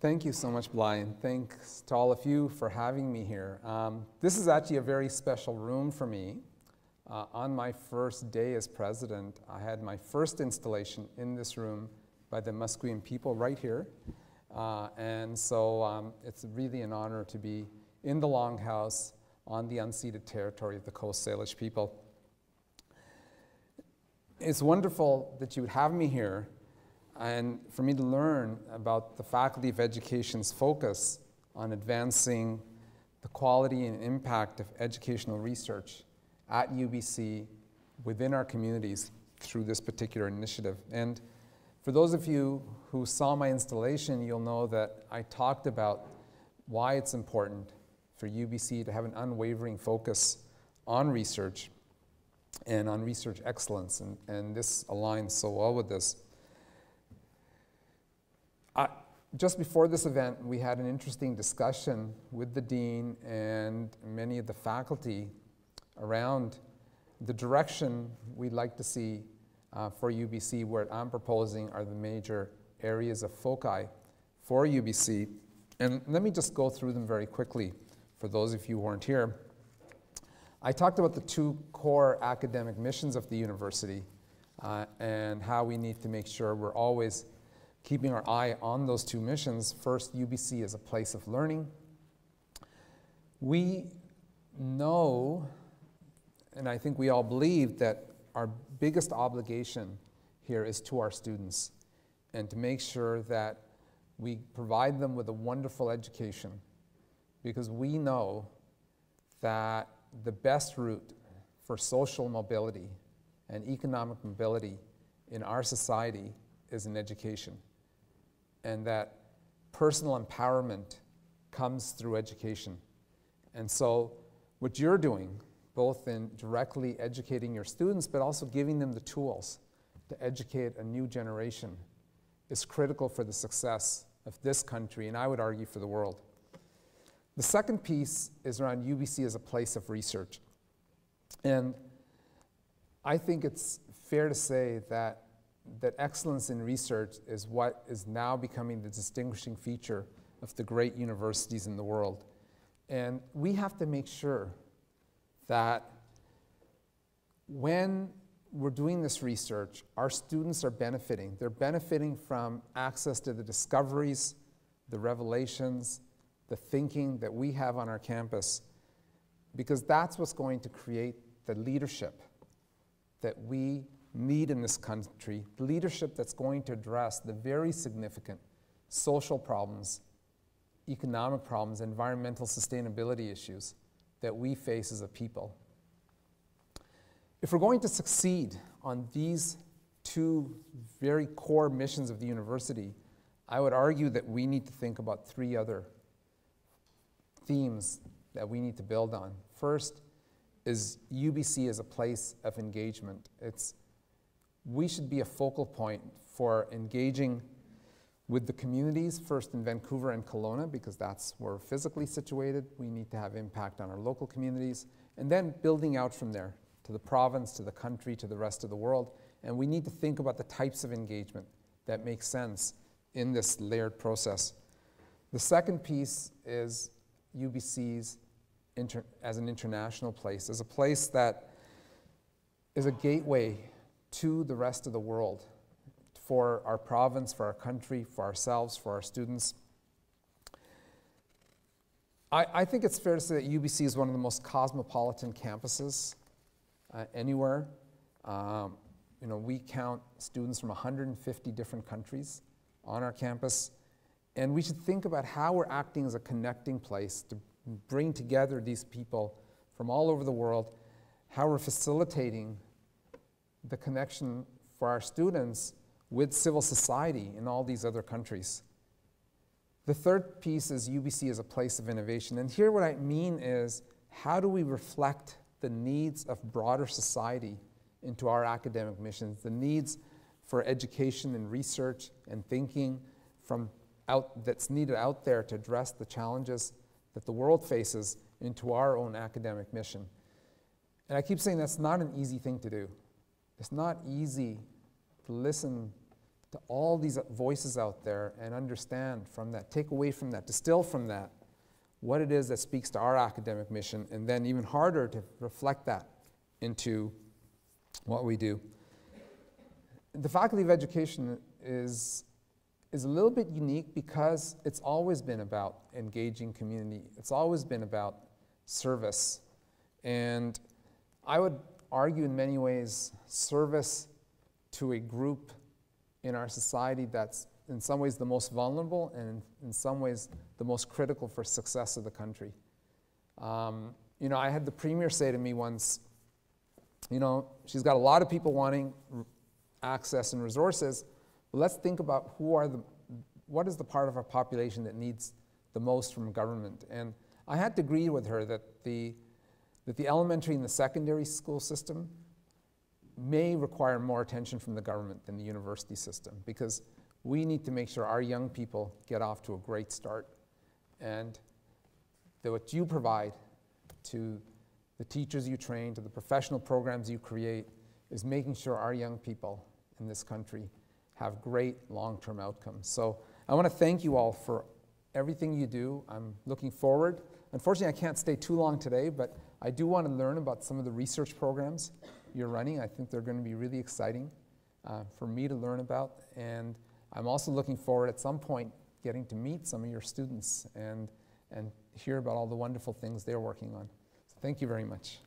Thank you so much, Brian. Thanks to all of you for having me here. Um, this is actually a very special room for me. Uh, on my first day as president, I had my first installation in this room by the Musqueam people right here. Uh, and so um, it's really an honor to be in the Longhouse on the unceded territory of the Coast Salish people. It's wonderful that you would have me here and for me to learn about the Faculty of Education's focus on advancing the quality and impact of educational research at UBC within our communities through this particular initiative. And for those of you who saw my installation, you'll know that I talked about why it's important for UBC to have an unwavering focus on research and on research excellence, and, and this aligns so well with this. I, just before this event, we had an interesting discussion with the dean and many of the faculty around the direction we'd like to see uh, for UBC. What I'm proposing are the major areas of foci for UBC. And let me just go through them very quickly for those of you who weren't here. I talked about the two core academic missions of the university uh, and how we need to make sure we're always keeping our eye on those two missions. First, UBC is a place of learning. We know, and I think we all believe, that our biggest obligation here is to our students and to make sure that we provide them with a wonderful education because we know that the best route for social mobility and economic mobility in our society is in education, and that personal empowerment comes through education. And so, what you're doing, both in directly educating your students, but also giving them the tools to educate a new generation, is critical for the success of this country, and I would argue for the world. The second piece is around UBC as a place of research. And I think it's fair to say that, that excellence in research is what is now becoming the distinguishing feature of the great universities in the world. And we have to make sure that when we're doing this research, our students are benefiting. They're benefiting from access to the discoveries, the revelations, the thinking that we have on our campus, because that's what's going to create the leadership that we need in this country, leadership that's going to address the very significant social problems, economic problems, environmental sustainability issues that we face as a people. If we're going to succeed on these two very core missions of the university, I would argue that we need to think about three other themes that we need to build on. First is UBC as a place of engagement. It's, we should be a focal point for engaging with the communities, first in Vancouver and Kelowna, because that's where we're physically situated. We need to have impact on our local communities, and then building out from there to the province, to the country, to the rest of the world. And we need to think about the types of engagement that make sense in this layered process. The second piece is UBC's as an international place, as a place that is a gateway to the rest of the world for our province, for our country, for ourselves, for our students. I, I think it's fair to say that UBC is one of the most cosmopolitan campuses uh, anywhere. Um, you know, we count students from 150 different countries on our campus. And we should think about how we're acting as a connecting place to bring together these people from all over the world, how we're facilitating the connection for our students with civil society in all these other countries. The third piece is UBC as a place of innovation. And here, what I mean is how do we reflect the needs of broader society into our academic missions, the needs for education and research and thinking from out, that's needed out there to address the challenges that the world faces into our own academic mission. And I keep saying that's not an easy thing to do. It's not easy to listen to all these voices out there and understand from that, take away from that, distill from that what it is that speaks to our academic mission, and then even harder to reflect that into what we do. The Faculty of Education is, is a little bit unique because it's always been about engaging community. It's always been about service. And I would argue in many ways service to a group in our society that's in some ways the most vulnerable and in some ways the most critical for success of the country. Um, you know, I had the premier say to me once, you know, she's got a lot of people wanting access and resources, but let's think about who are the, what is the part of our population that needs the most from government. And I had to agree with her that the, that the elementary and the secondary school system may require more attention from the government than the university system because we need to make sure our young people get off to a great start. And that what you provide to the teachers you train, to the professional programs you create, is making sure our young people in this country have great long-term outcomes. So I want to thank you all for everything you do. I'm looking forward. Unfortunately, I can't stay too long today, but I do want to learn about some of the research programs you're running. I think they're going to be really exciting uh, for me to learn about. And I'm also looking forward at some point getting to meet some of your students and, and hear about all the wonderful things they're working on. So thank you very much.